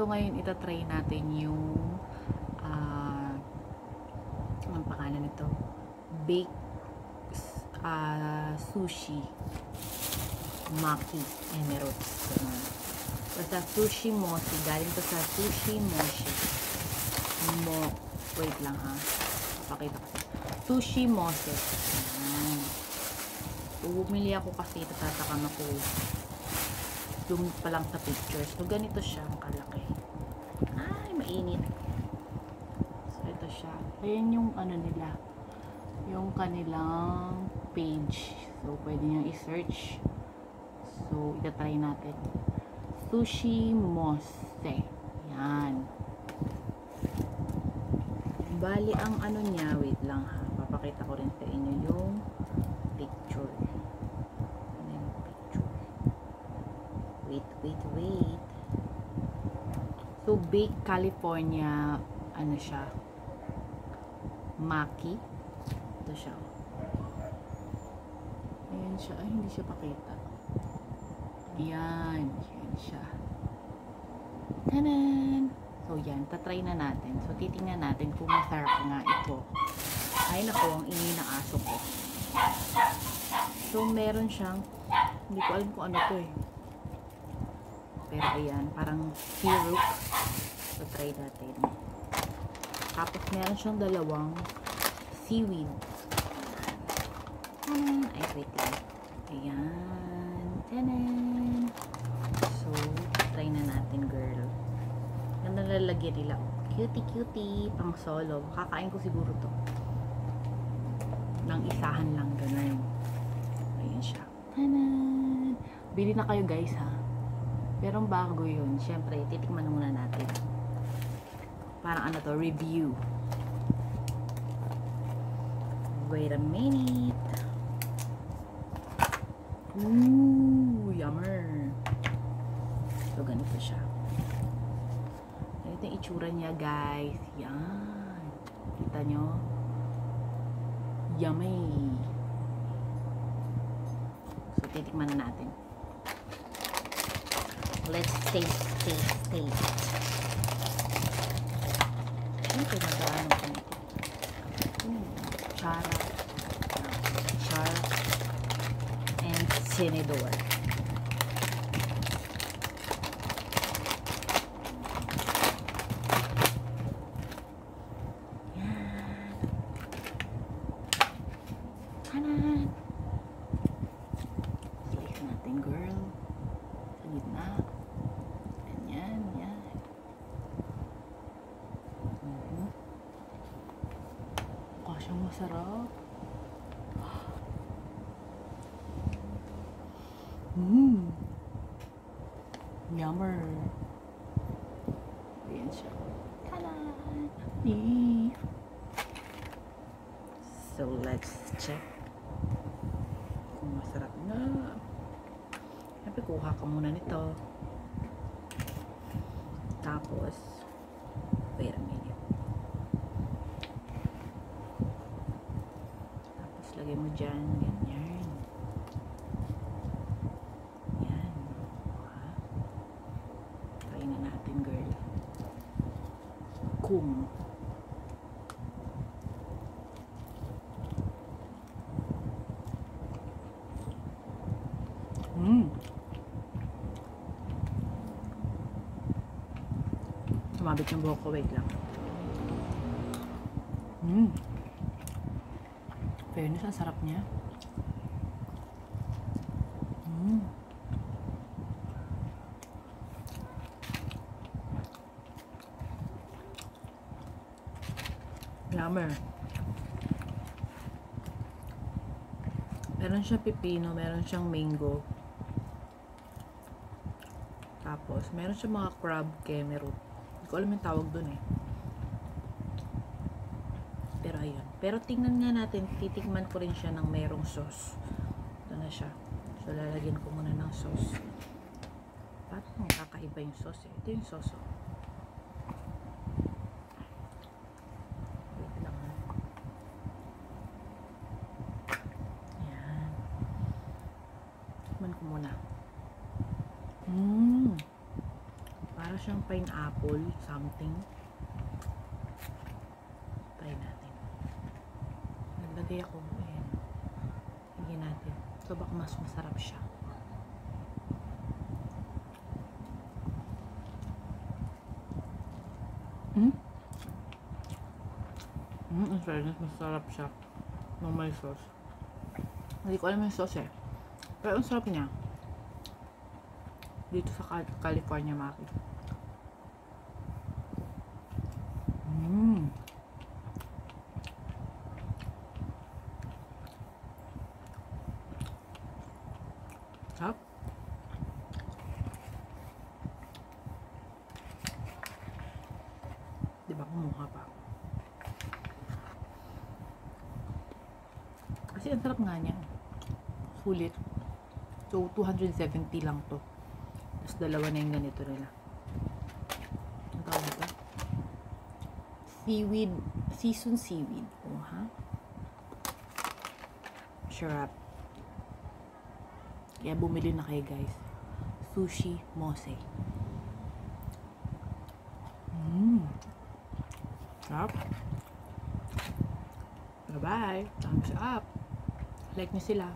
So, ngayon, itatry natin yung ah, ang pangalan nito? Baked ah, sushi maki emeralds. Ganun. Basta sushi mochi. Galing to sa sushi mochi. Mo. Wait lang ha. Pakita ko. Sushi mochi. Bumili ako kasi tatatakam ako. Yung pa lang sa pictures. So, ganito siya. Ang kalaki. Mainit. So, ito siya. Ayan yung ano nila. Yung kanilang page. So, pwede nyo i-search. So, itatry natin. Sushi Mose. Yan. Bali, ang ano niya, wait lang ha. Papakita ko rin sa inyo yung picture. Ano yung picture? Wait, wait, wait. So, Bake California, ano siya? Maki. Ito siya. Ayan siya. Ay, hindi siya pakita. Yan. Yan siya. Tanan! So, yan. Tatry na natin. So, titingnan natin kung masarap nga ito. Ay, naku, ang ingay ng aso ko. So, meron siyang, hindi ko alam kung ano to eh. Pero ayan, parang syrup. So, try natin. Tapos, meron siyang dalawang seaweed. Tanan! Ay, wait lang. Ayan. Tanan! So, try na natin, girl. Yan na lalagyan nila. Cutie, cutie. Pang solo. Kakain ko siguro to. Nang isahan lang, ganun. Ayan siya. Tanan! Bili na kayo, guys, ha? Pero bago yun, syempre, titikman muna natin. Parang ano to, review. Wait a minute. Ooh, yummer. So, ganito siya. Ganito yung itsura niya, guys. Yan. Kita nyo? Yummy. So, titikman na natin. Let's taste, taste, taste. Ano ito na gaano ko nito? Hmm, Chara. Chara. And Cinedor. Tanan! Slice natin, girl. Sa gitna. Ganyan, yan. Mhm. Mukha siyang masarap. Mmm. Yummer. Ayan siya. Tanan! Beef. So, let's check kung masarap na. Siyempre, kuha ka muna nito. Tapos, wait a minute. Lagay mo dyan, ganyan. Yan. Ha? Try na natin, girl. Kung. Mmm. Sumabit yung buhok ko. Wait lang. Mmm. Fairness, ang sarap niya. Yummer. Meron siyang pipino, meron siyang mango. Tapos, meron siyang mga crab kemerut. Hindi ko alam yung tawag dun eh. Pero tingnan nga natin, titikman ko rin siya ng merong sauce. Ito na siya. So, lalagyan ko muna ng sauce. Parang kakaiba yung sauce eh. Ito yung sauce oh. Tikman ko muna. Mmm. Para siyang pineapple something. Try natin. Naglagay ako. Ayan. Lagyan natin. So, baka mas masarap siya. Hmm? Hmm, in fairness, masarap siya. Nung may sauce. Hindi ko alam yung sauce eh. Pero ang sarap niya. Dito sa Cal- California Market. Mmm. Sarap. Di ba kumuha pa? Kasi ang sarap nga niya. Sulit. So, 270 lang to. Tapos dalawa na yung ganito nila. Ang tawag ito? Seaweed. Season seaweed. Oh, ha? Sharap. Kaya bumili na kayo guys. Sushi Mose. Mmm. Sarap. Bye-bye. Thumbs up. Like nyo sila.